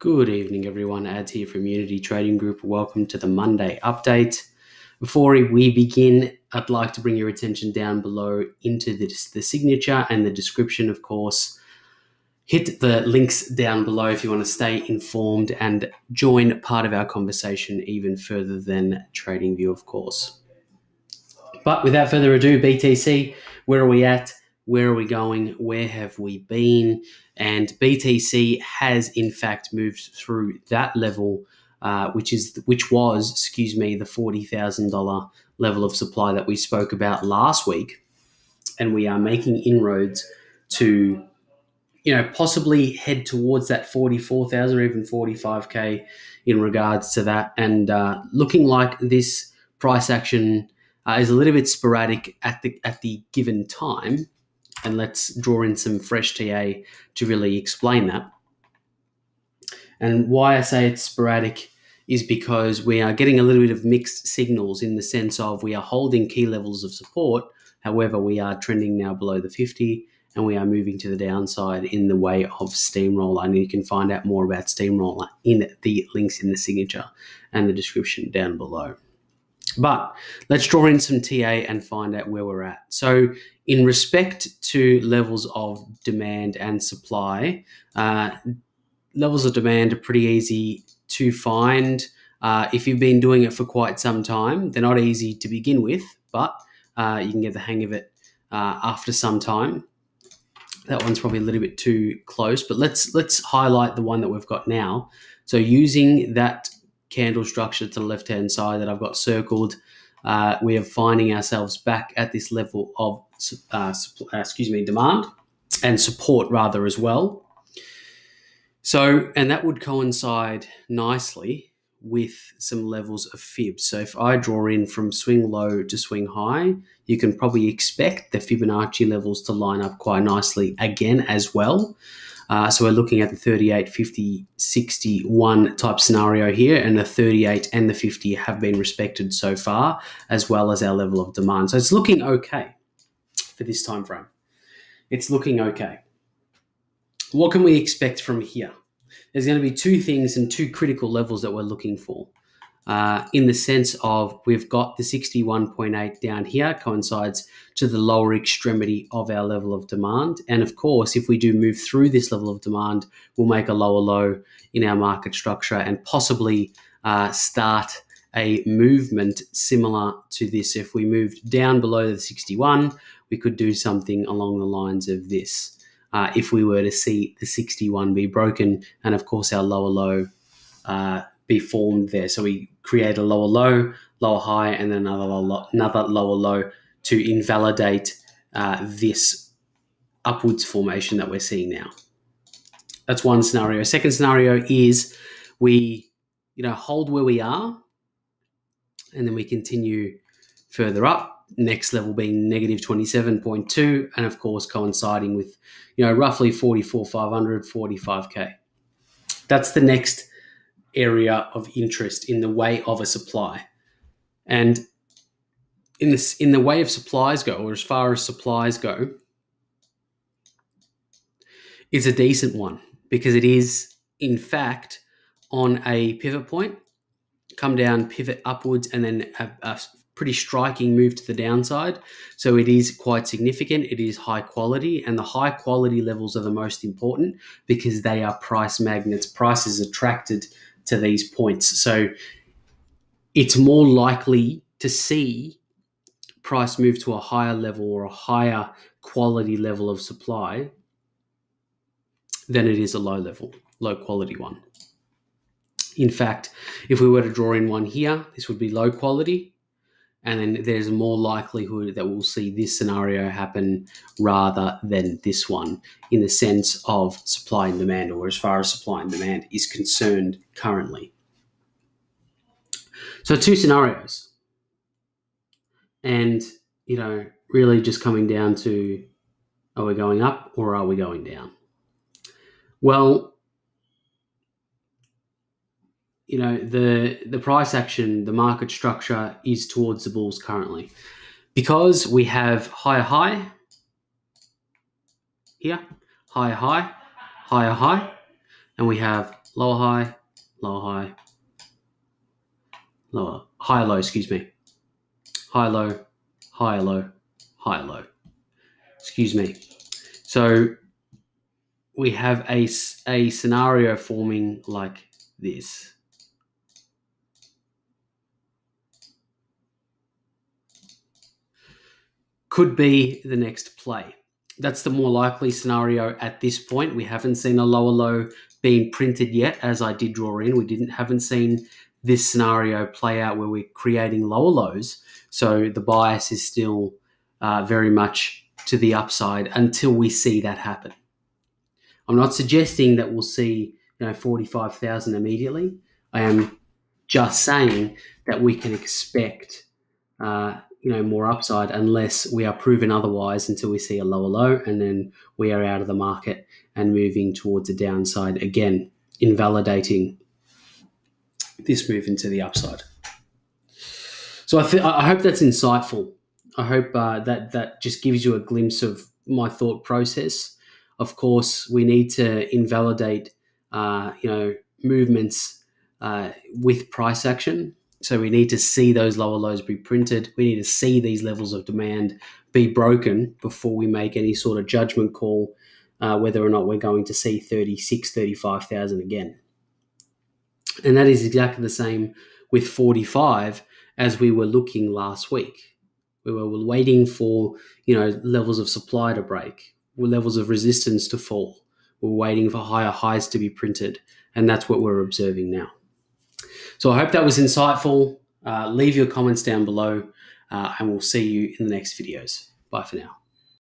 Good evening, everyone. Ads here from Unity Trading Group. Welcome to the Monday update. Before we begin, I'd like to bring your attention down below into the, the signature and the description, of course. Hit the links down below if you want to stay informed and join part of our conversation even further than TradingView, of course. But without further ado, BTC, where are we at? Where are we going? Where have we been? And BTC has in fact moved through that level, uh, which is which was, excuse me, the forty thousand dollar level of supply that we spoke about last week, and we are making inroads to, you know, possibly head towards that forty four thousand or even forty five k in regards to that, and uh, looking like this price action. Uh, is a little bit sporadic at the at the given time, and let's draw in some fresh TA to really explain that. And why I say it's sporadic is because we are getting a little bit of mixed signals in the sense of we are holding key levels of support. However, we are trending now below the 50 and we are moving to the downside in the way of Steamroller. And you can find out more about Steamroller in the links in the signature and the description down below. But let's draw in some TA and find out where we're at. So, in respect to levels of demand and supply, uh, levels of demand are pretty easy to find. Uh, if you've been doing it for quite some time, they're not easy to begin with, but uh, you can get the hang of it uh, after some time. That one's probably a little bit too close, but let's let's highlight the one that we've got now. So using that candle structure to the left hand side that I've got circled, uh, we are finding ourselves back at this level of uh, uh, excuse me demand and support rather as well. So, and that would coincide nicely with some levels of fib. So, if I draw in from swing low to swing high, you can probably expect the Fibonacci levels to line up quite nicely again as well. Uh, so we're looking at the 38, 50, 61 type scenario here, and the 38 and the 50 have been respected so far, as well as our level of demand. So it's looking okay for this time frame. It's looking okay. What can we expect from here? There's going to be two things and two critical levels that we're looking for uh, in the sense of we've got the 61.8 down here coincides to the lower extremity of our level of demand. And of course, if we do move through this level of demand, we'll make a lower low in our market structure and possibly uh, start a movement similar to this. If we moved down below the 61, we could do something along the lines of this. Uh, if we were to see the 61 be broken, and of course our lower low uh, be formed there. So we create a lower low, lower high, and then another low, another lower low to invalidate uh, this upwards formation that we're seeing now. That's one scenario. Second scenario is we, you know, hold where we are, and then we continue further up. Next level being negative 27.2, and of course coinciding with, you know, roughly 44, 500, 45k. That's the next area of interest in the way of a supply. And in this in the way of supplies go, or as far as supplies go, is a decent one because it is in fact on a pivot point, come down, pivot upwards, and then a, a pretty striking move to the downside. So it is quite significant. It is high quality, and the high quality levels are the most important because they are price magnets. Price is attracted to these points. So it's more likely to see price move to a higher level or a higher quality level of supply than it is a low level, low quality one. In fact, if we were to draw in one here, this would be low quality. And then there's more likelihood that we'll see this scenario happen rather than this one in the sense of supply and demand, or as far as supply and demand is concerned currently. So, two scenarios. And, you know, really just coming down to are we going up or are we going down? Well, you know the the price action, the market structure is towards the bulls currently, because we have higher high here, higher high, higher high, and we have lower high, lower high, lower, high low, excuse me. High low, high low, high low. Excuse me. So we have a, a scenario forming like this. Could be the next play. That's the more likely scenario at this point. We haven't seen a lower low being printed yet, as I did draw in. We didn't haven't seen this scenario play out where we're creating lower lows. So the bias is still uh, very much to the upside until we see that happen. I'm not suggesting that we'll see you know 45,000 immediately. I am just saying that we can expect uh, you know more upside unless we are proven otherwise until we see a lower low and then we are out of the market and moving towards a downside again, invalidating this move into the upside. So I, th- I hope that's insightful. I hope uh, that that just gives you a glimpse of my thought process. Of course, we need to invalidate, uh, you know, movements uh, with price action. So we need to see those lower lows be printed. We need to see these levels of demand be broken before we make any sort of judgment call uh, whether or not we're going to see 36, 35,000 again. And that is exactly the same with 45 as we were looking last week. We were waiting for, you know, levels of supply to break, levels of resistance to fall. We're waiting for higher highs to be printed. And that's what we're observing now. So I hope that was insightful. Uh, leave your comments down below, uh, and we'll see you in the next videos. Bye for now.